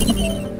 you